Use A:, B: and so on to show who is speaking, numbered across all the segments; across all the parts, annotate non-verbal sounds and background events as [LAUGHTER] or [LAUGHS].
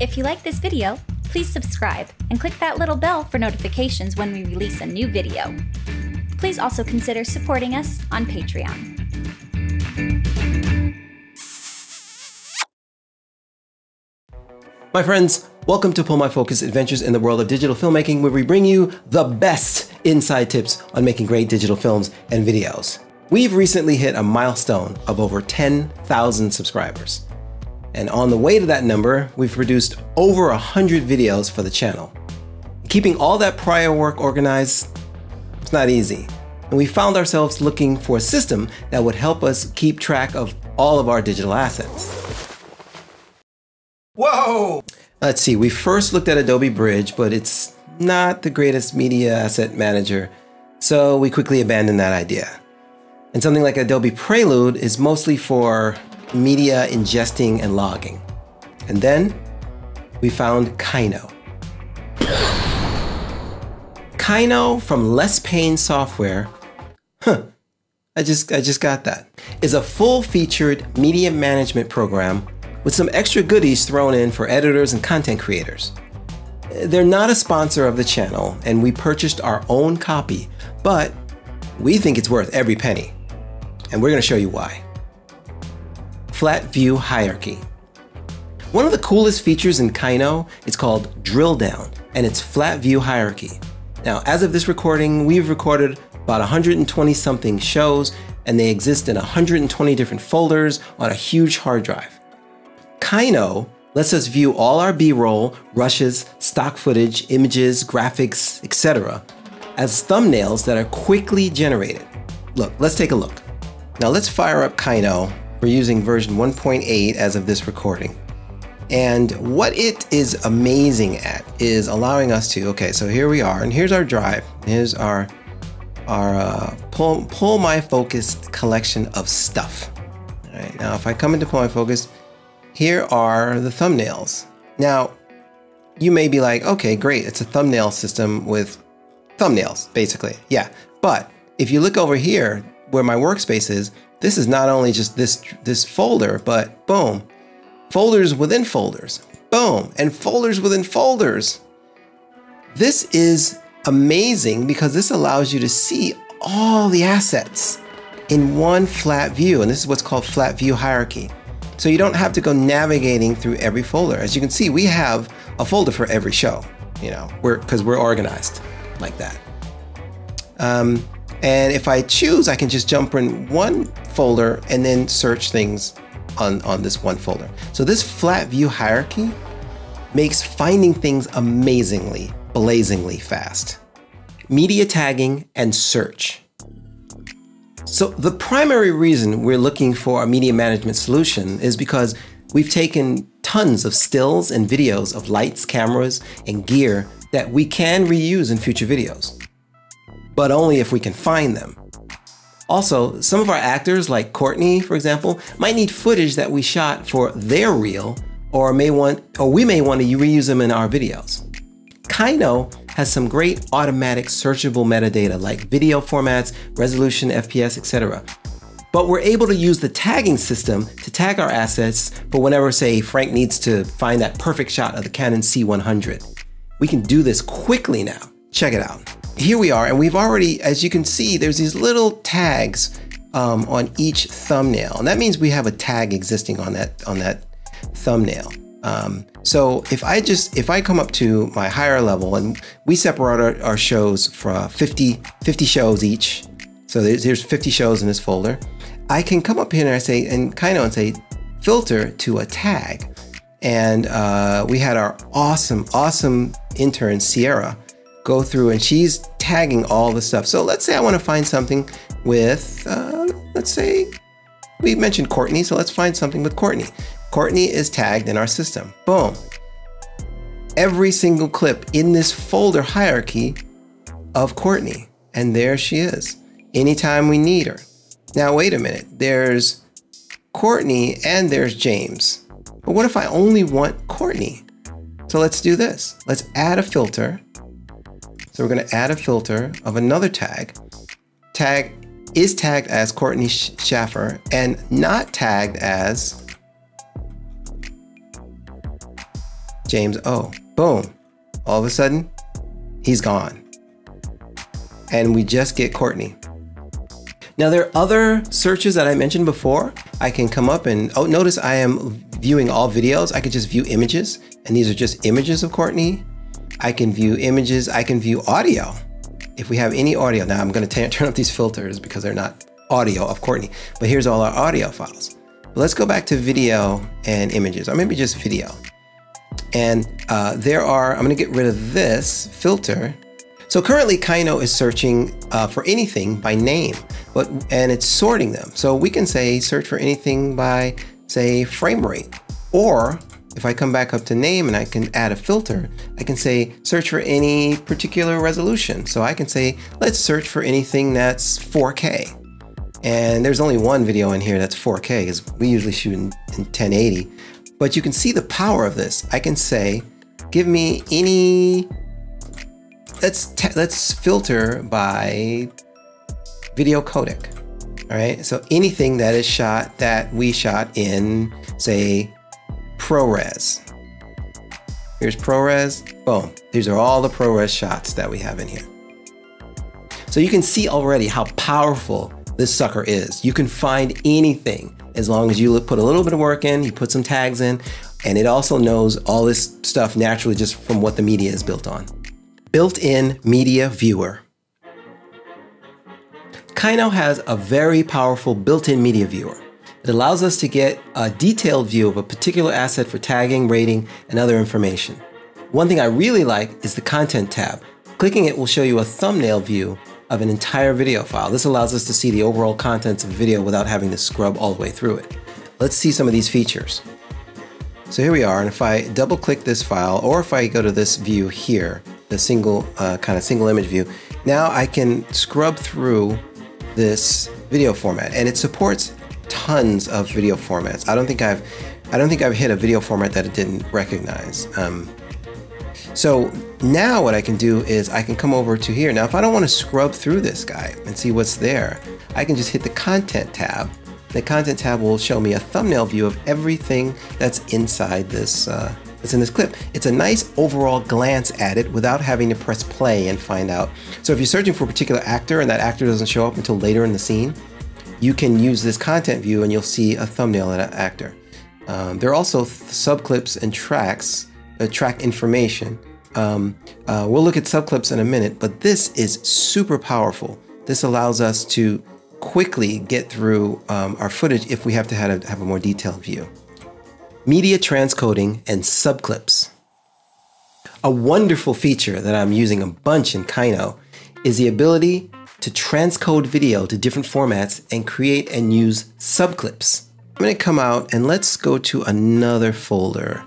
A: If you like this video, please subscribe and click that little bell for notifications when we release a new video. Please also consider supporting us on Patreon.
B: My friends, welcome to Pull My Focus Adventures in the World of Digital Filmmaking, where we bring you the best inside tips on making great digital films and videos. We've recently hit a milestone of over 10,000 subscribers. And on the way to that number, we've produced over 100 videos for the channel. Keeping all that prior work organized, it's not easy. And we found ourselves looking for a system that would help us keep track of all of our digital assets. Whoa! Let's see, we first looked at Adobe Bridge, but it's not the greatest media asset manager, so we quickly abandoned that idea. And something like Adobe Prelude is mostly for media ingesting and logging. And then we found Kyno. Kyno from Lesspain Software, huh, I just, I just got that, is a full-featured media management program with some extra goodies thrown in for editors and content creators. They're not a sponsor of the channel, and we purchased our own copy, but we think it's worth every penny. And we're going to show you why. Flat View Hierarchy. One of the coolest features in Kyno is called Drill Down, and it's Flat View Hierarchy. Now, as of this recording, we've recorded about 120 something shows, and they exist in 120 different folders on a huge hard drive. Kyno lets us view all our B-roll, rushes, stock footage, images, graphics, etc. as thumbnails that are quickly generated. Look, let's take a look. Now let's fire up Kyno. We're using version 1.8 as of this recording. And what it is amazing at is allowing us to, okay, so here we are, and here's our drive. Here's our, our uh, pull, pull My Focus collection of stuff. All right, now if I come into Pull My Focus, here are the thumbnails. Now, you may be like, okay, great, it's a thumbnail system with thumbnails, basically. Yeah, but if you look over here where my workspace is, this is not only just this, this folder, but boom, folders within folders, boom, and folders within folders. This is amazing because this allows you to see all the assets in one flat view, and this is what's called flat view hierarchy. So you don't have to go navigating through every folder. As you can see, we have a folder for every show, you know, we're because we're organized like that. Um, and if I choose, I can just jump in one folder and then search things on, on this one folder. So this flat view hierarchy makes finding things amazingly, blazingly fast. Media tagging and search. So the primary reason we're looking for a media management solution is because we've taken tons of stills and videos of lights, cameras, and gear that we can reuse in future videos, but only if we can find them. Also, some of our actors, like Courtney, for example, might need footage that we shot for their reel, or may want, or we may want to reuse them in our videos. Kyno has some great automatic searchable metadata like video formats, resolution, FPS, etc. But we're able to use the tagging system to tag our assets for whenever, say, Frank needs to find that perfect shot of the Canon C100. We can do this quickly now. Check it out. Here we are, and we've already, as you can see, there's these little tags um, on each thumbnail. And that means we have a tag existing on that, on that thumbnail. Um, so if I just, if I come up to my higher level and we separate our, our shows for 50, 50 shows each. So there's, there's 50 shows in this folder. I can come up here and I say, and kind of and say, filter to a tag. And uh, we had our awesome, awesome intern, Sierra, go through and she's tagging all the stuff. So let's say I want to find something with, uh, let's say, we mentioned Courtney, so let's find something with Courtney. Courtney is tagged in our system. Boom. Every single clip in this folder hierarchy of Courtney. And there she is. Anytime we need her. Now, wait a minute. There's Courtney and there's James. But what if I only want Courtney? So let's do this. Let's add a filter. So we're going to add a filter of another tag. Tag is tagged as Courtney Schaffer and not tagged as James O. Boom. All of a sudden, he's gone. And we just get Courtney. Now there are other searches that I mentioned before. I can come up and, oh, notice I am viewing all videos. I could just view images and these are just images of Courtney. I can view images, I can view audio. If we have any audio, now I'm gonna [LAUGHS] turn up these filters because they're not audio of Courtney, but here's all our audio files. But Let's go back to video and images, or maybe just video. And uh, there are, I'm gonna get rid of this filter. So currently Kyno is searching uh, for anything by name, but and it's sorting them. So we can say search for anything by say frame rate, or if I come back up to name and I can add a filter, I can say search for any particular resolution. So I can say, let's search for anything that's 4K. And there's only one video in here that's 4K because we usually shoot in, in 1080. But you can see the power of this. I can say, give me any, let's, let's filter by video codec. All right, so anything that is shot that we shot in, say, ProRes. Here's ProRes, boom. These are all the ProRes shots that we have in here. So you can see already how powerful this sucker is. You can find anything as long as you put a little bit of work in, you put some tags in, and it also knows all this stuff naturally just from what the media is built on. Built-in media viewer. Kyno has a very powerful built-in media viewer. Allows us to get a detailed view of a particular asset for tagging, rating, and other information. One thing I really like is the Content tab. Clicking it will show you a thumbnail view of an entire video file. This allows us to see the overall contents of a video without having to scrub all the way through it. Let's see some of these features. So here we are, and if I double click this file, or if I go to this view here, the single uh, kind of single image view, now I can scrub through this video format, and it supports tons of video formats. I don't think I've I don't think I've hit a video format that it didn't recognize. Um, so now what I can do is I can come over to here. Now, if I don't want to scrub through this guy and see what's there, I can just hit the content tab. The content tab will show me a thumbnail view of everything that's inside this, uh, that's in this clip. It's a nice overall glance at it without having to press play and find out. So if you're searching for a particular actor and that actor doesn't show up until later in the scene, you can use this content view and you'll see a thumbnail of an actor. Um, there are also subclips and tracks, uh, track information um, uh, we'll look at subclips in a minute, but this is super powerful. This allows us to quickly get through um, our footage if we have to have a, have a more detailed view. Media transcoding and subclips. A wonderful feature that I'm using a bunch in Kyno is the ability to transcode video to different formats and create and use subclips. I'm to come out and let's go to another folder.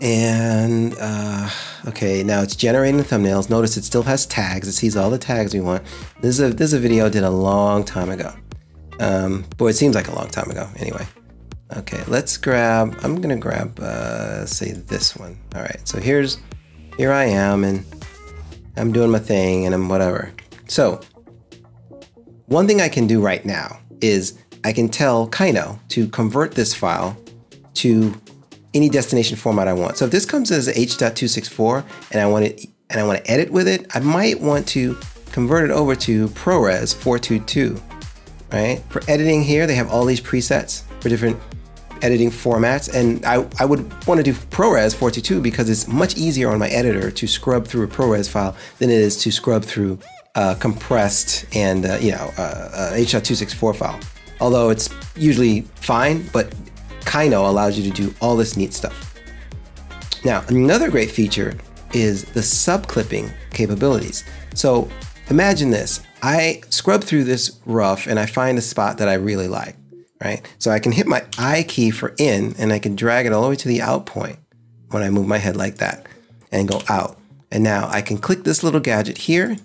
B: And uh, okay, now it's generating thumbnails. Notice it still has tags. It sees all the tags we want. This is a this is a video I did a long time ago. Um, boy, it seems like a long time ago. Anyway, okay, let's grab. I'm gonna grab uh, say this one. All right, so here's here I am, and I'm doing my thing, and I'm whatever. So one thing I can do right now is I can tell Kyno to convert this file to any destination format I want. So if this comes as H.264 and I want it and I want to edit with it, I might want to convert it over to ProRes 422, right? For editing here, they have all these presets for different editing formats. And I, I would want to do ProRes 422 because it's much easier on my editor to scrub through a ProRes file than it is to scrub through a compressed and, uh, you know, uh, uh, H.264 file. Although it's usually fine, but Kyno allows you to do all this neat stuff. Now, another great feature is the subclipping capabilities. So imagine this. I scrub through this rough and I find a spot that I really like, right? So I can hit my I key for in and I can drag it all the way to the out point when I move my head like that and go out. And now I can click this little gadget here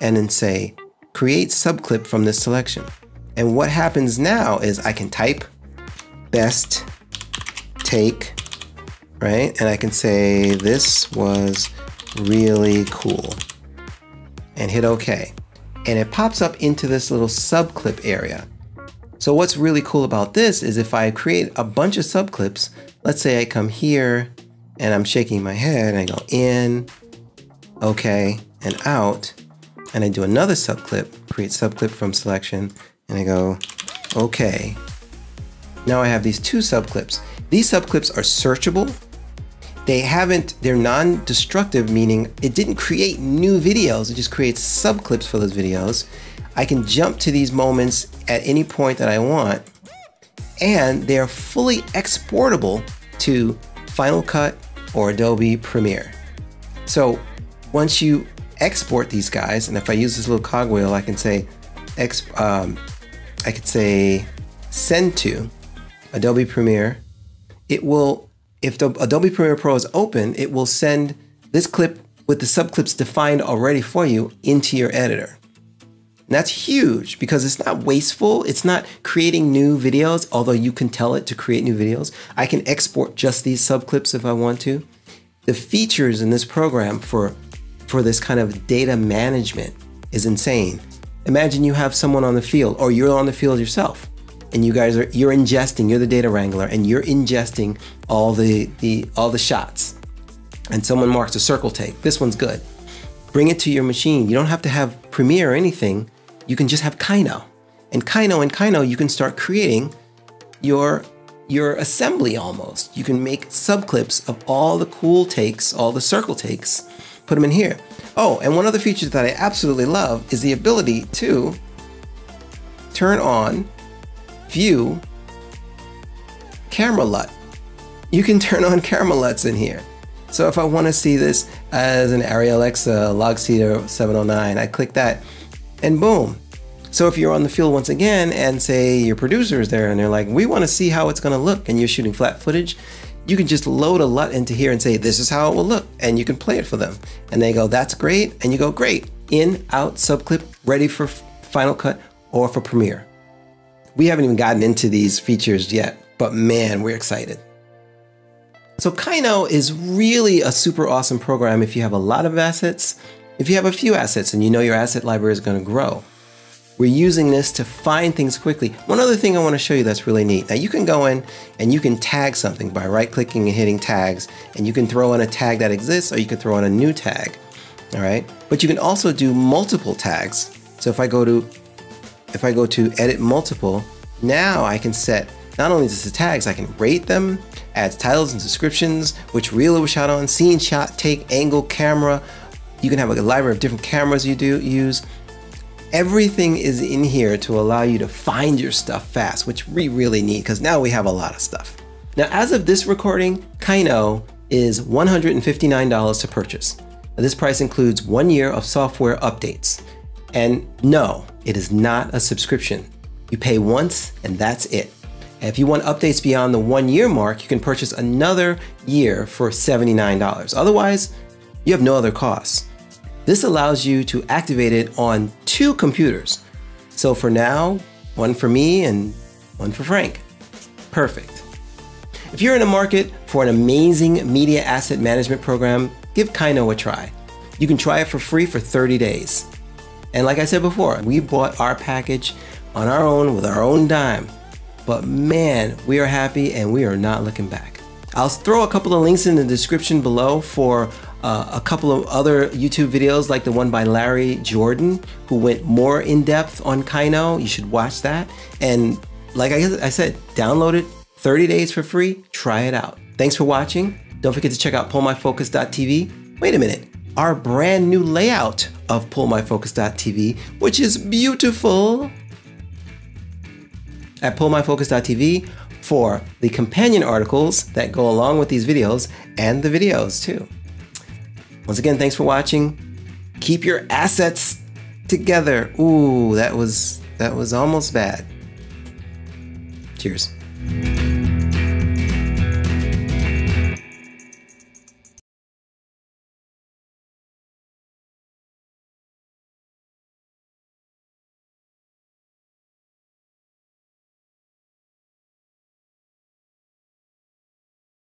B: and then say, create subclip from this selection. And what happens now is I can type best take, right? And I can say this was really cool and hit OK. And it pops up into this little subclip area. So what's really cool about this is if I create a bunch of subclips, let's say I come here and I'm shaking my head and I go in, okay, and out, and I do another subclip, create subclip from selection, and I go, okay. Now I have these two subclips. These subclips are searchable. They haven't, they're non-destructive, meaning it didn't create new videos, it just creates subclips for those videos. I can jump to these moments at any point that I want, and they are fully exportable to Final Cut or Adobe Premiere. So once you export these guys, and if I use this little cogwheel, I can say, um, I could say send to Adobe Premiere. It will, if the Adobe Premiere Pro is open, it will send this clip with the subclips defined already for you into your editor. And that's huge because it's not wasteful. It's not creating new videos, although you can tell it to create new videos. I can export just these subclips if I want to. The features in this program for, for this kind of data management is insane. Imagine you have someone on the field or you're on the field yourself and you guys are you're ingesting, you're the data wrangler and you're ingesting all the, the all the shots. And someone marks a circle take. This one's good. Bring it to your machine. You don't have to have Premiere or anything you can just have Kyno. And Kyno and Kyno, you can start creating your your assembly almost. You can make subclips of all the cool takes, all the circle takes, put them in here. Oh, and one other feature that I absolutely love is the ability to turn on, view, camera LUT. You can [LAUGHS] turn on camera LUTs in here. So if I want to see this as an Arri Alexa uh, Log 709, I click that and boom. So if you're on the field once again and say your producer is there and they're like, we want to see how it's going to look and you're shooting flat footage, you can just load a LUT into here and say, this is how it will look. And you can play it for them. And they go, that's great. And you go, great. In, out, subclip, ready for Final Cut or for Premiere. We haven't even gotten into these features yet, but man, we're excited. So Kyno is really a super awesome program if you have a lot of assets if you have a few assets and you know your asset library is going to grow, we're using this to find things quickly. One other thing I want to show you that's really neat. Now you can go in and you can tag something by right clicking and hitting tags and you can throw in a tag that exists or you can throw in a new tag. All right. But you can also do multiple tags. So if I go to if I go to edit multiple, now I can set not only just the tags, I can rate them, add titles and descriptions, which reel it was shot on, scene shot, take, angle, camera, you can have a library of different cameras you do use. Everything is in here to allow you to find your stuff fast, which we really need because now we have a lot of stuff. Now, as of this recording, Kyno is $159 to purchase. Now, this price includes one year of software updates. And no, it is not a subscription. You pay once and that's it. And if you want updates beyond the one year mark, you can purchase another year for $79. Otherwise, you have no other costs. This allows you to activate it on two computers. So for now, one for me and one for Frank. Perfect. If you're in a market for an amazing media asset management program, give Kyno a try. You can try it for free for 30 days. And like I said before, we bought our package on our own with our own dime. But man, we are happy and we are not looking back. I'll throw a couple of links in the description below for uh, a couple of other YouTube videos like the one by Larry Jordan, who went more in depth on Kyno. You should watch that. And like I, I said, download it 30 days for free. Try it out. Thanks for watching. Don't forget to check out pullmyfocus.tv. Wait a minute. Our brand new layout of pullmyfocus.tv, which is beautiful, at pullmyfocus.tv for the companion articles that go along with these videos and the videos too. Once again, thanks for watching. Keep your assets together. Ooh, that was that was almost bad. Cheers.